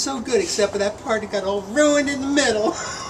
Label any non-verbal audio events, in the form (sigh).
so good, except for that part that got all ruined in the middle. (laughs)